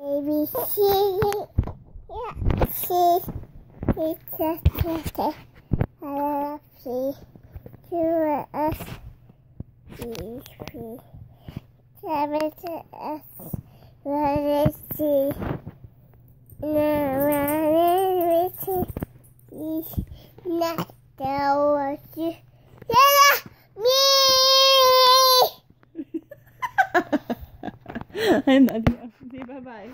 A B C yeah, see, it's a cute. I love you. Two of us, C C C C C I C Q S E P seven S one C nine E not the yeah me Diz bye.